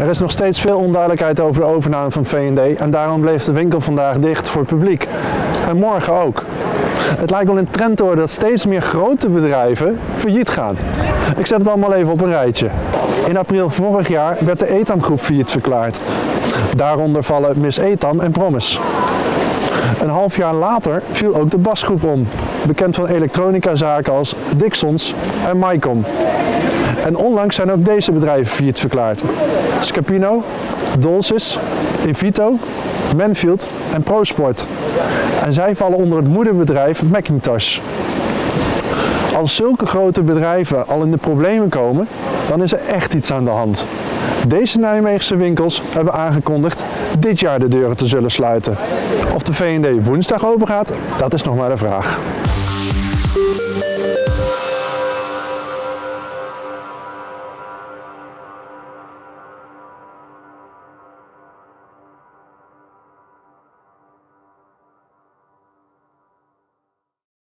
Er is nog steeds veel onduidelijkheid over de overname van V&D en daarom bleef de winkel vandaag dicht voor het publiek. En morgen ook. Het lijkt wel een trend te worden dat steeds meer grote bedrijven failliet gaan. Ik zet het allemaal even op een rijtje. In april vorig jaar werd de Etam groep failliet verklaard. Daaronder vallen Miss Etam en Promise. Een half jaar later viel ook de Basgroep om, bekend van elektronicazaken als Dixons en Mycom. En onlangs zijn ook deze bedrijven failliet verklaard. Scapino, Dolcis, Invito, Manfield en ProSport. En zij vallen onder het moederbedrijf Macintosh. Als zulke grote bedrijven al in de problemen komen, dan is er echt iets aan de hand. Deze Nijmeegse winkels hebben aangekondigd dit jaar de deuren te zullen sluiten. Of de V&D woensdag open gaat, dat is nog maar de vraag.